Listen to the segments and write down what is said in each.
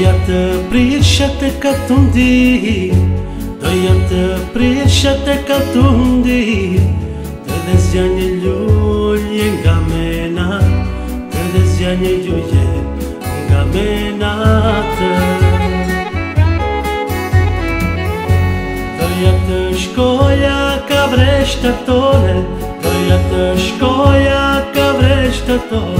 Doja të prisha të ka të ndi Doja të prisha të ka të ndi Të dhe zja një ljullje nga mena Të dhe zja një ljullje nga mena të Doja të shkoja ka vresht të tone Doja të shkoja ka vresht të tone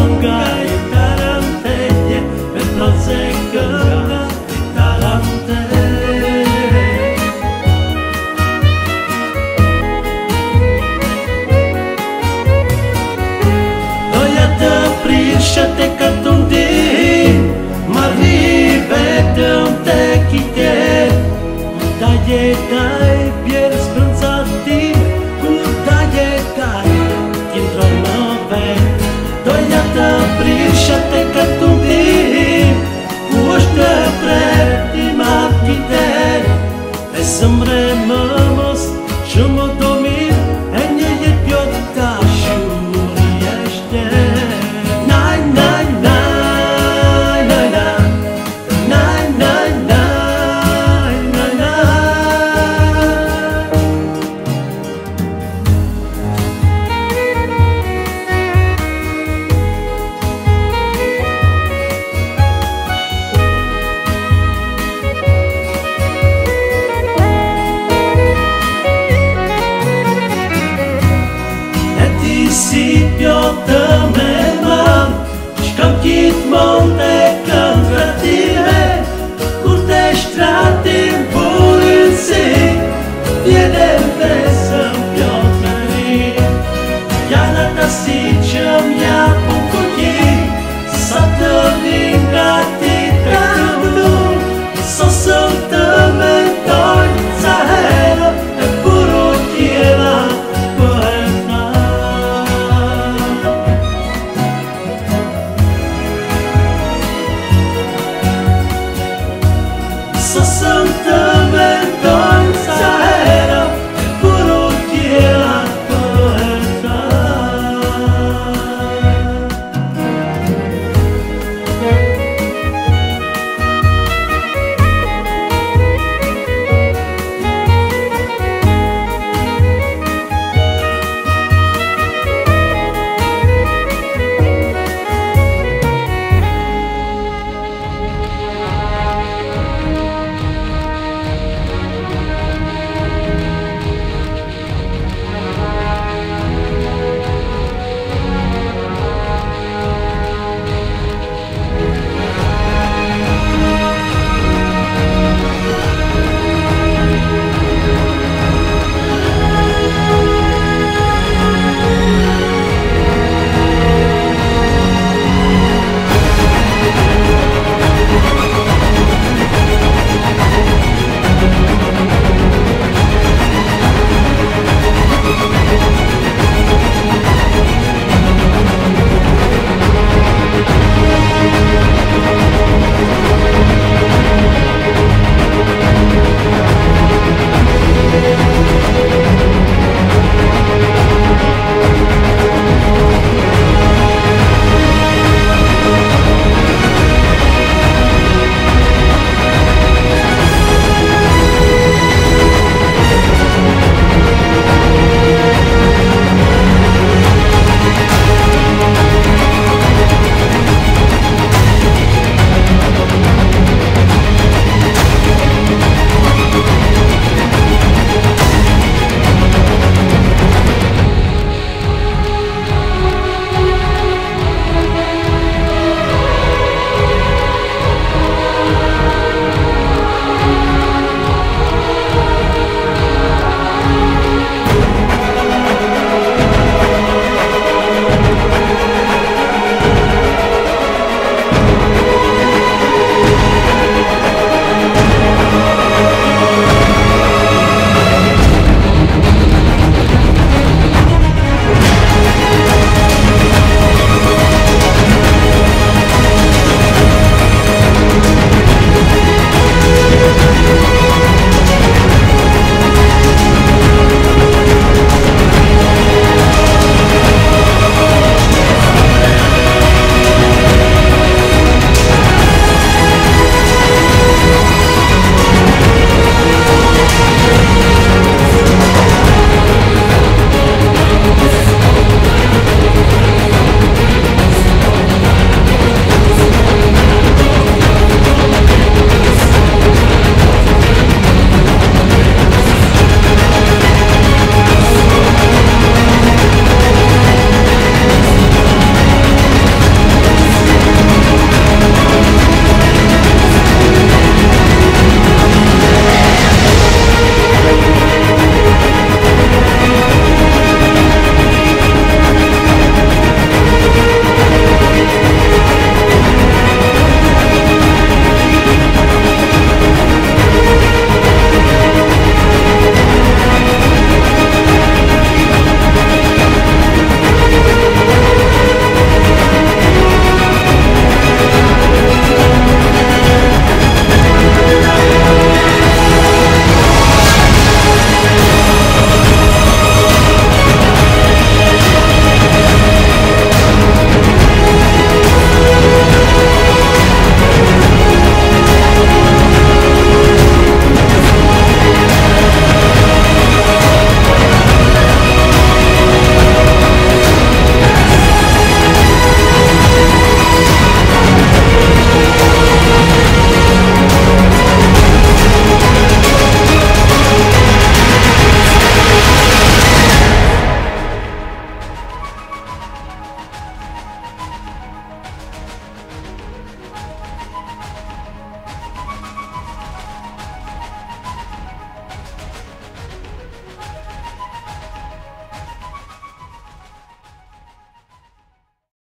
te